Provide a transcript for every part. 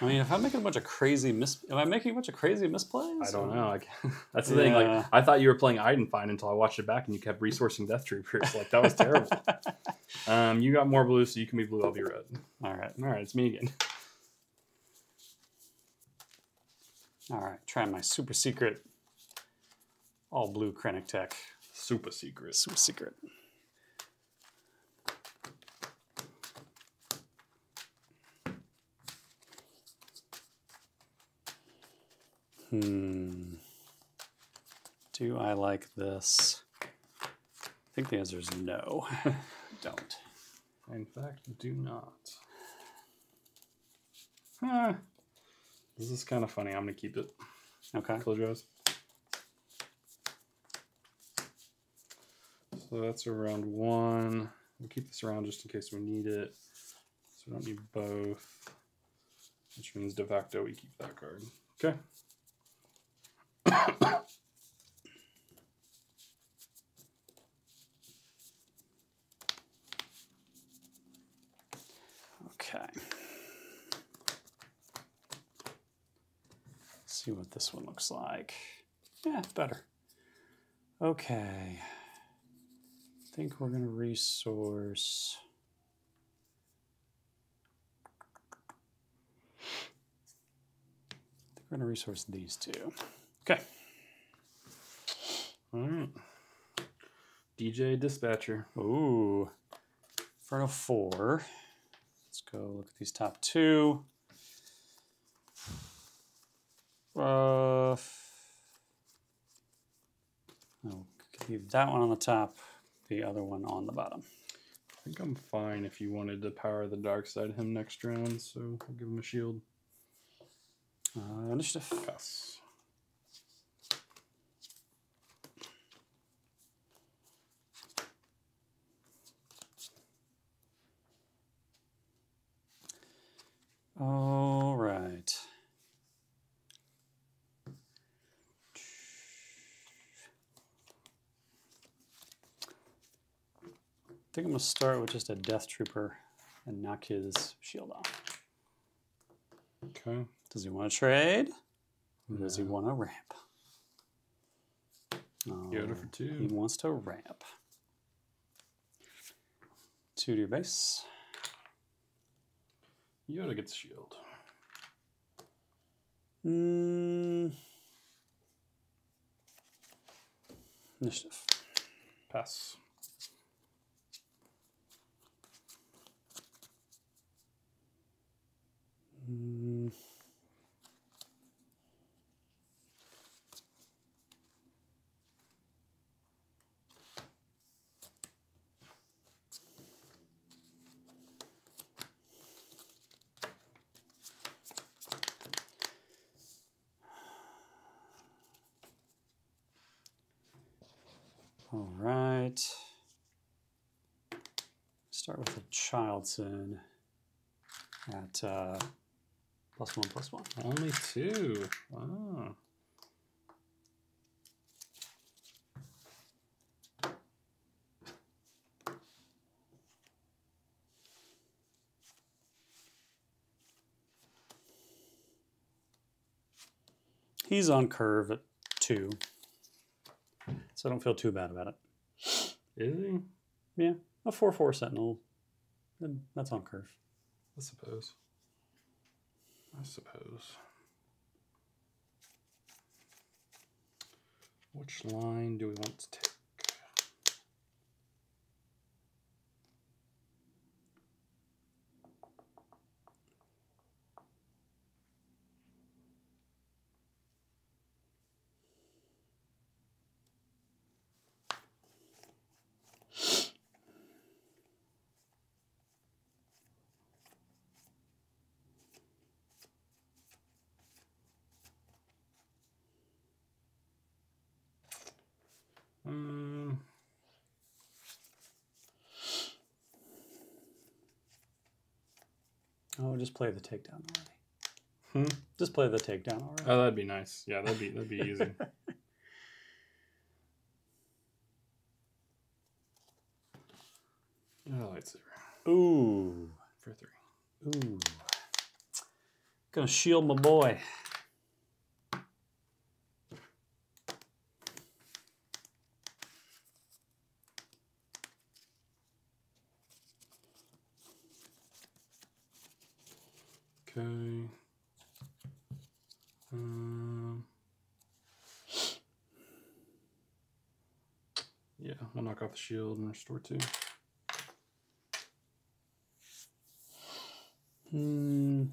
I mean, if I'm making a bunch of crazy mis, am I making a bunch of crazy misplays? I don't or- know. I can't- that's the thing. Like I thought you were playing Eidenfine until I watched it back and you kept resourcing Death Troopers. Like that was terrible. um, you got more blue, so you can be blue. I'll be red. All right, All right, it's me again. all right. Trying my super secret, all blue Krennic tech. Super secret. Super secret. Hmm. Do I like this? I think the answer is no. Don't. In fact, do not. Huh. This is kind of funny. I'm gonna keep it. Okay. Close your eyes. So that's around one. We'll keep this around just in case we need it. So we don't need both. Which means de facto we keep that card. Okay. Okay. Let's see what this one looks like. Yeah, better. Okay. I think we're going to resource. We're going to resource these two. Okay. All right. DJ Dispatcher. Ooh. Inferno 4. Let's go look at these top two. Uh, I'll leave that one on the top, the other one on the bottom. I think I'm fine if you wanted to power the dark side of him next round, so I'll give him a shield. Uh, initiative. Pass. All right. I think I'm going to start with just a Death Trooper and knock his shield off. Okay. Does he want to trade? Or does he want to ramp? Yoda for Oh, two. He wants to ramp. Two to your base. Yoda gets shield. Mm. Initiative. Pass. Mm. All right. Start with a Childson at uh, plus one, plus one. Only two. Wow. He's on curve at two, so I don't feel too bad about it. Is he? Yeah, a four-four Sentinel, then that's on curve. I suppose. I suppose. Which line do we want to take? Oh, just play the takedown already. Hmm? Just play the takedown already. oh, that'd be nice. Yeah, that'd be that'd be easy. Oh, lightsaber Ooh, for three. ooh. Gonna shield my boy. Okay. Um, yeah, I'll knock off the shield and restore two. Hmm.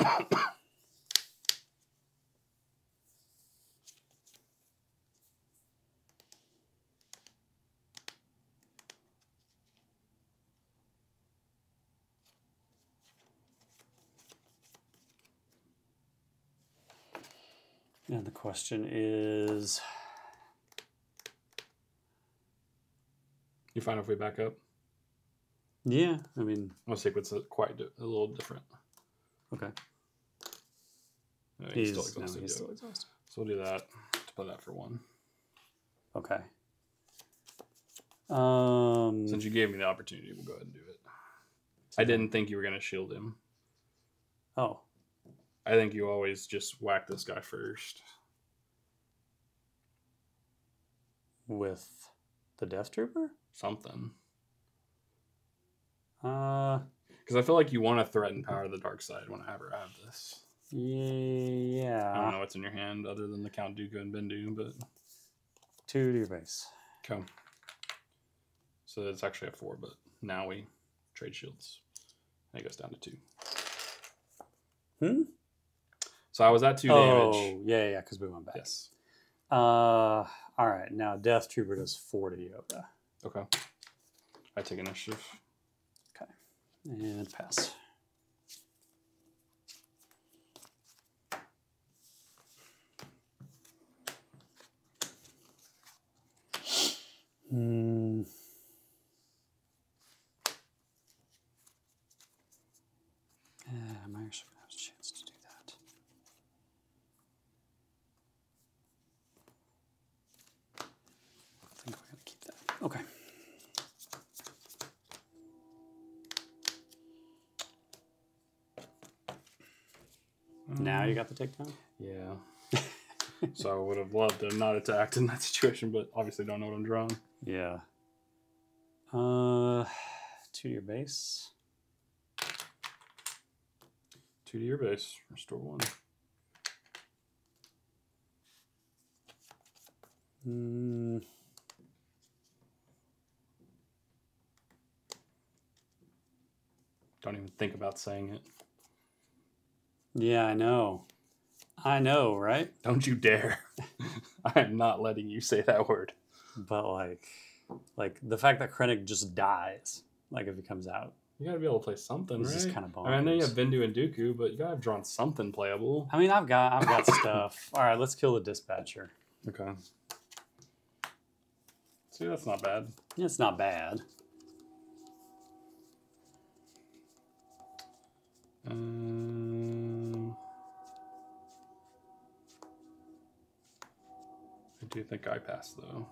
And the question is You find if we back up? yeah, I mean, I'll take what's quite di- a little different. okay. Uh, He's, still no, exhausted, he's still exhausted. So we'll do that. To put that for one. Okay. Um, Since you gave me the opportunity, we'll go ahead and do it. I didn't think you were gonna shield him. oh, I think you always just whack this guy first. With the Death Trooper? Something. Uh, Because I feel like you want to threaten power of the dark side when I have this. Yeah. I don't know what's in your hand other than the Count Dooku and Bendu, but Two to your base. come. So it's actually a four, but now we trade shields. And it goes down to two. Hmm? So I was at two oh, damage. Oh yeah, yeah, because we went back. Yes. Uh, all right. Now Death Trooper does four to Yoda. Okay. I take initiative. Okay. And pass. Hmm. Uh, am I actually going to have a chance to do that? I think we're going to keep that. Okay. Now you got the takedown? Yeah. so I would have loved to have not attacked in that situation, but obviously don't know what I'm drawing. Yeah. Uh, two to your base. Two to your base. Restore one. Mm, Don't even think about saying it. Yeah, I know. I know, right? Don't you dare. I am not letting you say that word. But like, like the fact that Krennic just dies, like if he comes out, You gotta be able to play something, This right? is kinda I, mean, I know you have Bendu and Dooku, but you gotta have drawn something playable. I mean, I've got, I've got stuff. All right, let's kill the dispatcher. Okay. See, that's not bad. It's not bad. Um, do think I passed though,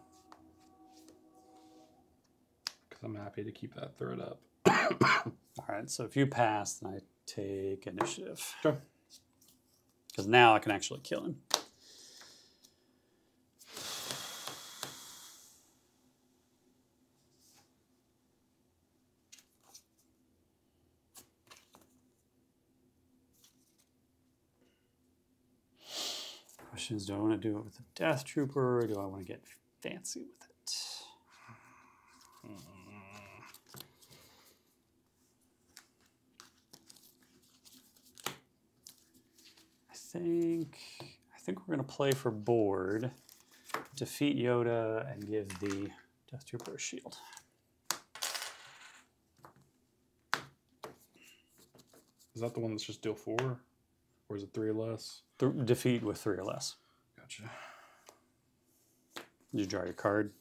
because I'm happy to keep that threat up. All right, so if you pass, then I take initiative Sure. because now I can actually kill him. Do I want to do it with a Death Trooper or do I want to get fancy with it? Hmm. I think I think we're gonna play for board, defeat Yoda, and give the Death Trooper a shield. Is that the one that's just deal four, or is it three or less? Th- defeat with three or less. Gotcha. Did you draw your card?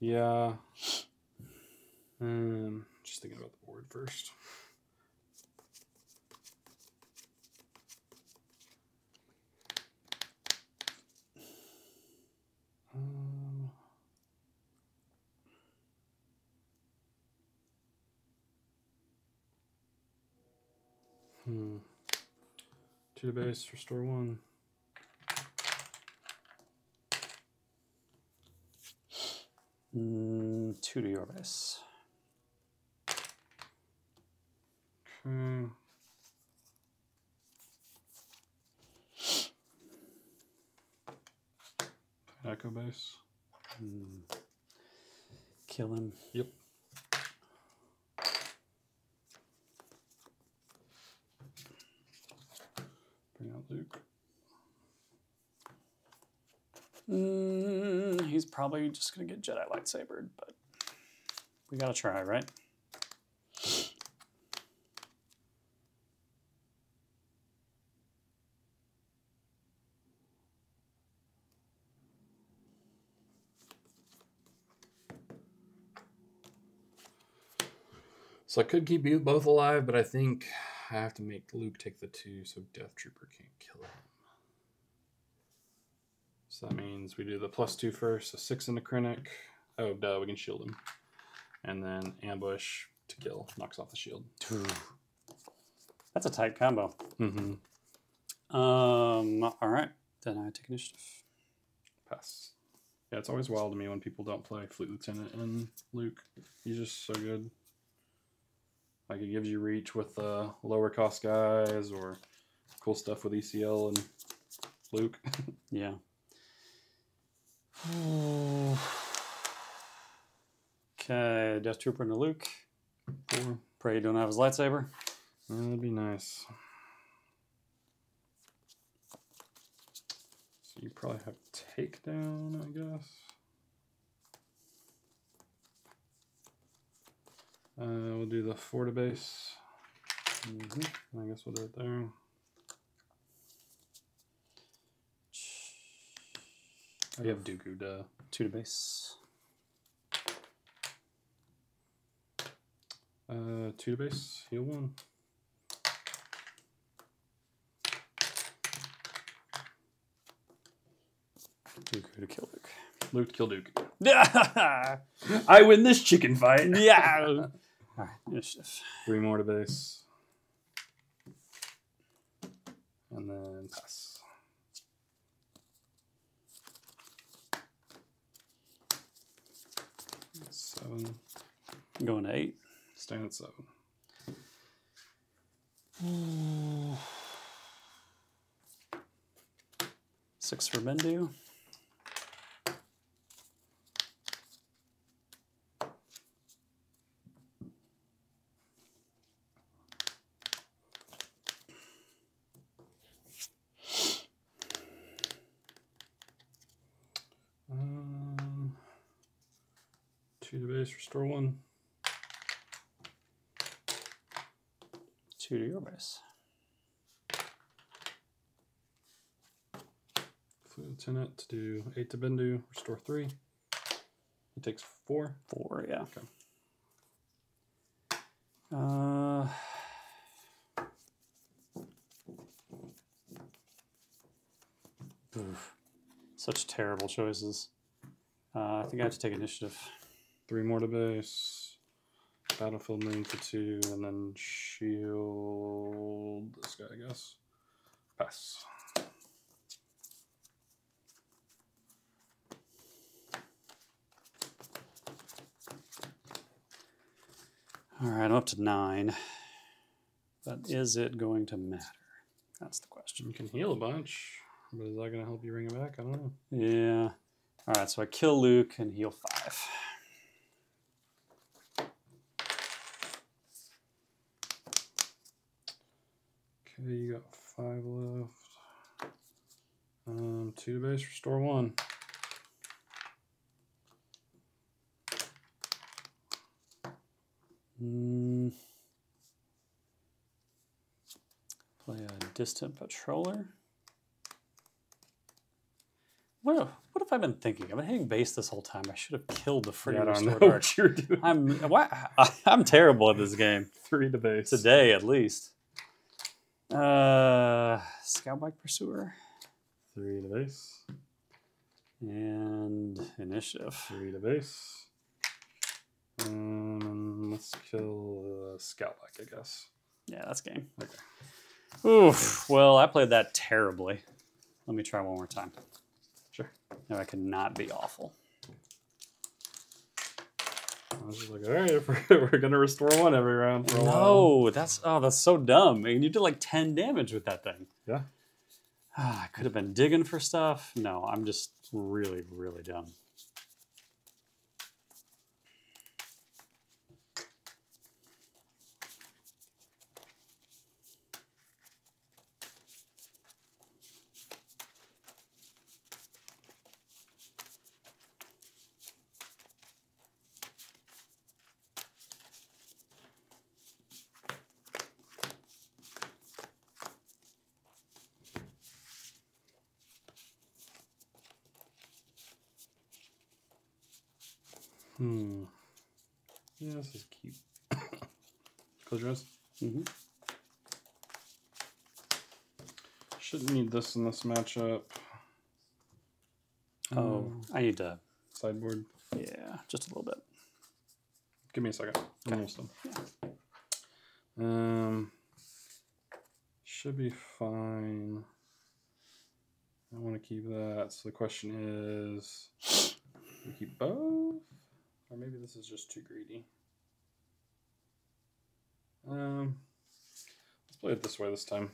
Yeah. Um, just thinking about the board first. Two to base, restore one. Mm, two to your base. Okay. Echo base. Mm. Kill him. Yep. Luke. Mm, he's probably just gonna get Jedi lightsabered, but we gotta try, right? So I could keep you both alive, but I think I have to make Luke take the two so Death Trooper can't kill him. So that means we do the plus two first, a six in the Krennic. Oh, duh, we can shield him. And then ambush to kill, knocks off the shield. That's a tight combo. Mm-hmm. Um, all right, then I take initiative. Pass. Yeah, it's always wild to me when people don't play Fleet Lieutenant and Luke. He's just so good. Like it gives you reach with uh, lower cost guys or cool stuff with ECL and Luke. Yeah. okay, Death Trooper into Luke. Four. Pray you don't have his lightsaber. That'd be nice. So you probably have takedown, I guess. Uh, we'll do the four to base. Mm-hmm. I guess we'll do it there. You have Dooku, duh. Two to base. Uh, two to base, heal one. Dooku to kill Luke. Luke to kill Duke. I win this chicken fight. All right, initiative. Three more to base. And then pass. Seven. Going to eight. Stand at seven. Six for Bendu. Two to base, restore one. Two to your base. Fleet Lieutenant to do eight to Bendu, restore three. He takes four. Four, yeah. Okay. Uh, oof. Such terrible choices. Uh, I think I have to take initiative. Three more to base. Battlefield Marine for two, and then shield this guy, I guess. Pass. All right, I'm up to nine. But is it going to matter? That's the question. You can heal a bunch, but is that going to help you bring it back? I don't know. Yeah. All right, so I kill Luke and heal five. Okay, you got five left. Um, two to base, restore one. Mm. Play a distant patroller. What, what have I been thinking? I've been hitting base this whole time. I should have killed the Yeah, I don't know what you're doing. I'm why, I'm terrible at this game. Three to base. Today, at least. Uh, Scout Bike Pursuer Three to base. and Initiative. Three to base. Um, let's kill uh, Scout Bike, I guess. Yeah, that's game. Okay. Oof. Well, I played that terribly. Let me try one more time. Sure. No, I cannot be awful. I was just like, all right, if we're, we're gonna restore one every round for a while. No, that's oh, that's so dumb. I mean, you did like ten damage with that thing. Yeah. Ah, I could have been digging for stuff. No, I'm just really, really dumb. Hmm. Yeah, this is cute. Close your eyes. hmm Shouldn't need this in this matchup. Oh, Um, I need to. sideboard. Yeah, just a little bit. Give me a second. Okay. Almost done. Um, should be fine. I want to keep that. So the question is, we keep both, maybe this is just too greedy. Um, let's play it this way this time.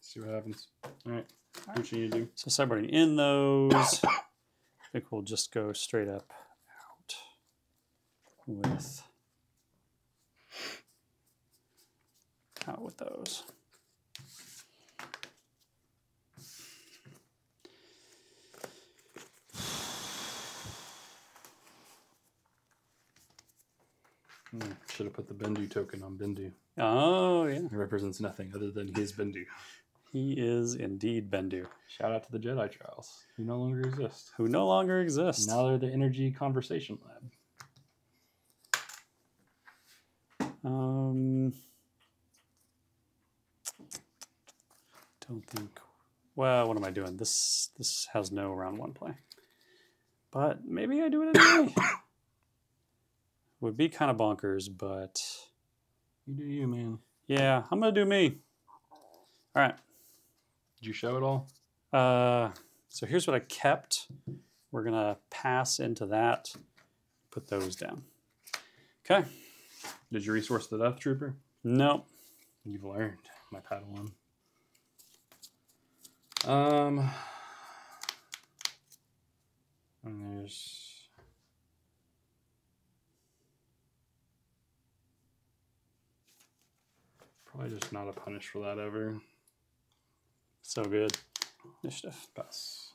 See what happens. All right. What you need to do? So separating in those. I think we'll just go straight up out with out with those. Have put the Bendu token on Bendu. Oh yeah, He represents nothing other than his Bendu. he is indeed Bendu, Shout out to the Jedi Trials, who no longer exist. who no longer exists. Now they're the Energy Conversion Lab. Um, don't think. Well, what am I doing? This this has no round one play, but maybe I do it anyway. Would be kind of bonkers, but You do you, man. yeah, I'm gonna do me. All right. Did you show it all? Uh, so here's what I kept. We're gonna pass into that. Put those down. Okay. Did you resource the Death Trooper? Nope. You've learned, my Padawan. Um, and there's probably just not a punish for that ever. So good. Initiative. Pass.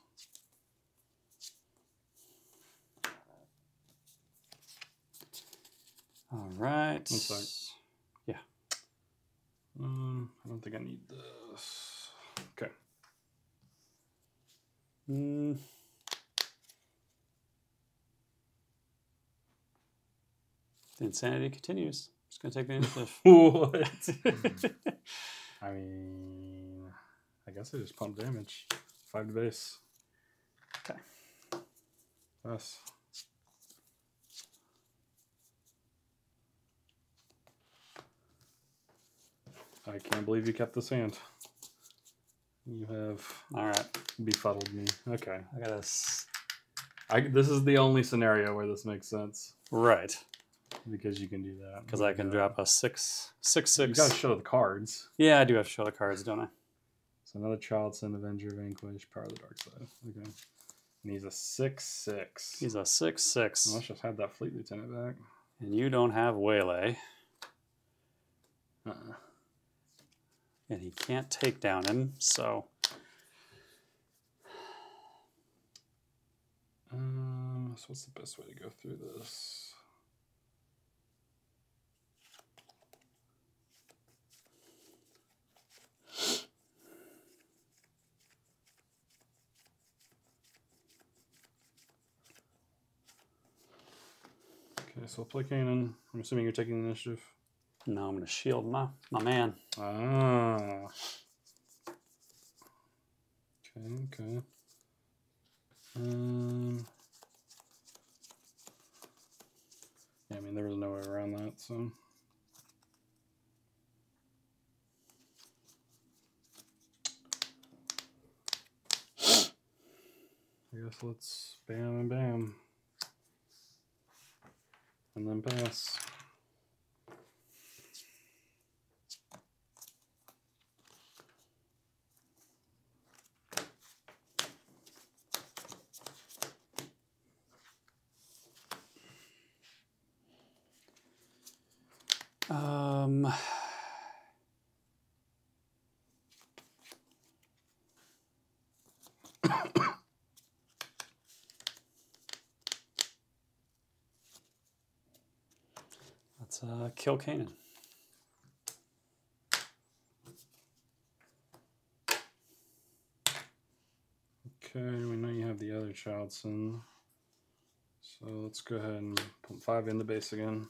All right. Yeah. Um, I don't think I need this. Okay. Mm. The insanity continues. Just gonna take the initiative. what? Hmm. I mean, I guess I just pump damage. Five to base. Okay. Yes. I can't believe you kept this hand. You have All right. befuddled me. Okay. I got this. I, this is the only scenario where this makes sense Right. Because you can do that. Because I can drop a six, six, You gotta show the cards. Yeah, I do have to show the cards, don't I? So another child, sin, avenger, vanquish, power of the dark side. Okay. And he's a six six. He's a six, six, Well, let's just have that fleet lieutenant back. and you don't have waylay, Uh-uh. and he can't take down him. So Um, so what's the best way to go through this? Okay, so play Kanan. I'm assuming you're taking the initiative. No, I'm going to shield my, my man. Ah. Okay, okay. Um, yeah, I mean, there was no way around that, so. I guess let's bam and bam. And then pass. Uh, kill Kanan. Okay, we know you have the other child son. So let's go ahead and put five in the base again.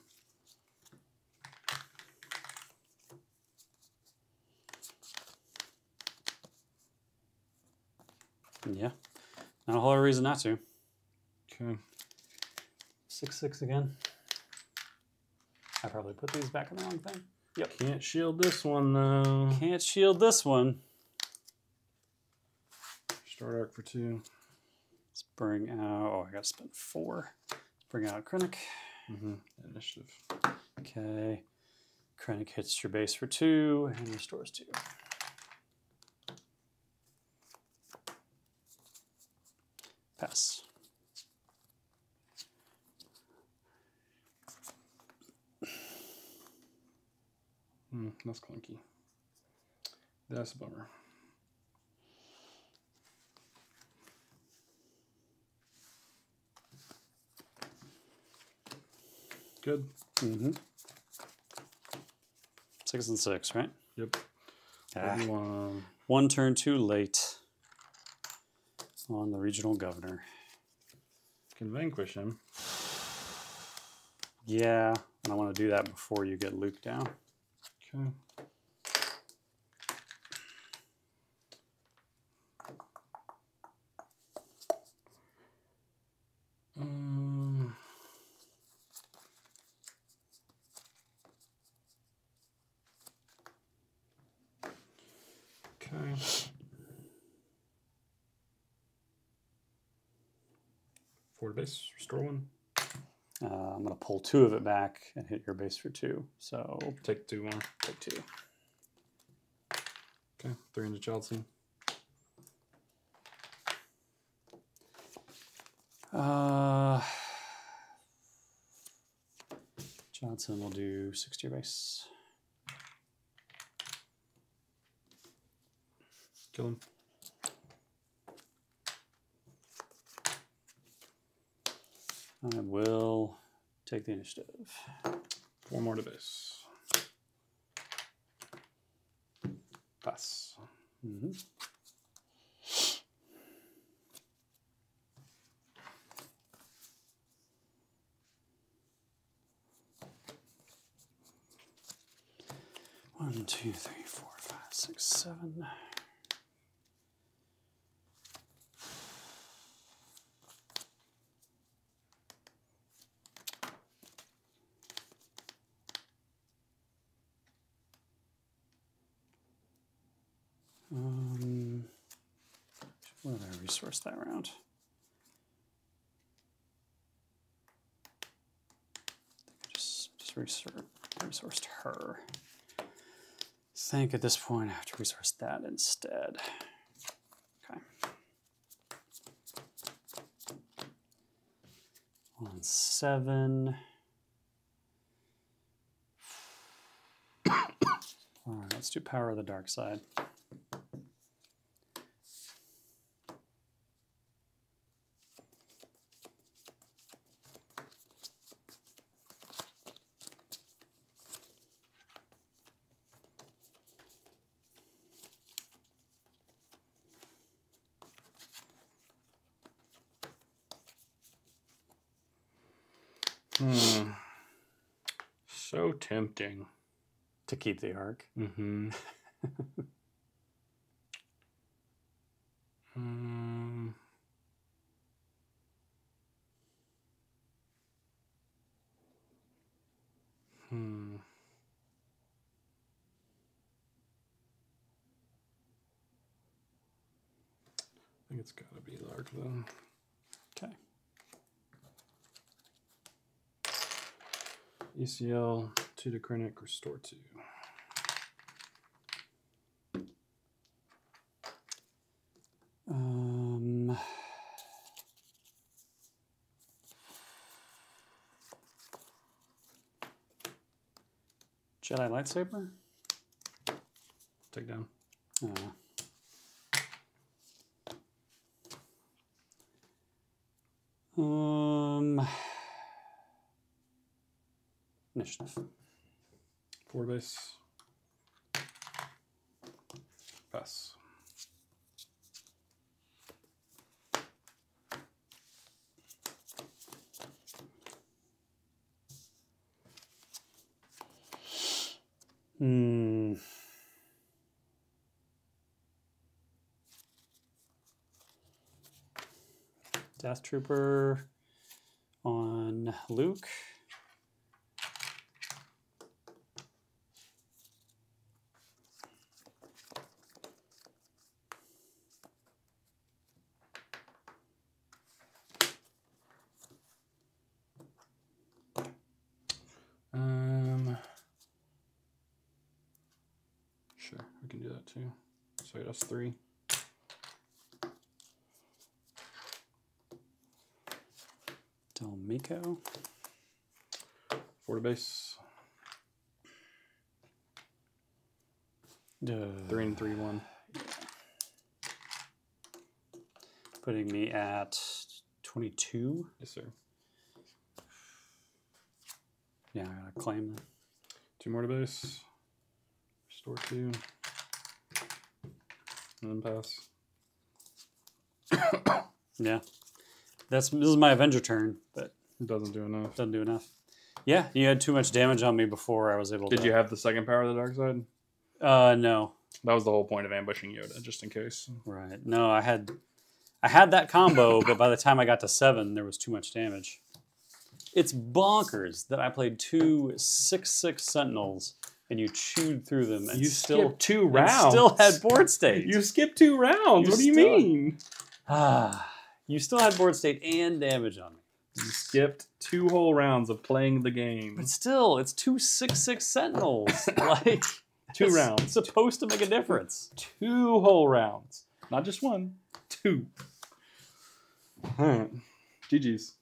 Yeah, not a whole lot of reason not to. Okay. Six six again. I probably put these back in the wrong thing. Yep. Can't shield this one though. Can't shield this one. Start arc for two. Let's bring out. Oh, I got to spend four. Let's bring out Krennic. Mm-hmm. Initiative. Okay. Krennic hits your base for two and restores two. Pass. Hmm, that's clunky. That's a bummer. Good. Mm-hmm. Six and six, right? Yep. Ah, One. one turn too late on the regional governor. Can vanquish him. Yeah, and I want to do that before you get Luke down. Okay. Um, okay. Forward base, restore one. Uh, I'm going to pull two of it back and hit your base for two. So Take two more. take two. Okay, three into scene. Uh, Johnson will do 60 your base. Kill him. I will take the initiative. Four more to base. Pass. hmm One, two, three, four, five, six, seven. Um, I resource that round? I just just resource, resourced her. think at this point I have to resource that instead. Okay. On seven. All right, let's do Power of the Dark Side. Hmm. So tempting. To keep the arc. Mm-hmm. um, hmm. I think it's got to be Lark though. Okay. ECL, two to Krennic, restore two. Um, Jedi lightsaber. Take down. Uh, um, initiative. Four base. Pass. Hmm. Death Trooper on Luke. Sure, we can do that too. So that's three. Del Meeko. Four to base. Uh, Three and three one. Putting me at 22. Yes, sir. Yeah, I gotta claim that. Two more to base. Restore two. And then pass. Yeah. That's this is my Avenger turn, but It doesn't do enough. doesn't do enough. Yeah, you had too much damage on me before I was able Did to. you have the second power of the dark side? Uh, no. That was the whole point of ambushing Yoda, just in case. Right. No, I had, I had that combo, but by the time I got to seven, there was too much damage. It's bonkers that I played two six six Sentinels and you chewed through them and You still two rounds. still had board state. You skipped two rounds. You what do you mean? ah, you still had board state and damage on me. You skipped two whole rounds of playing the game. But still, it's two six six Sentinels. like Two it's rounds. supposed to make a difference. Two whole rounds. Not just one. Two. Huh. GG's.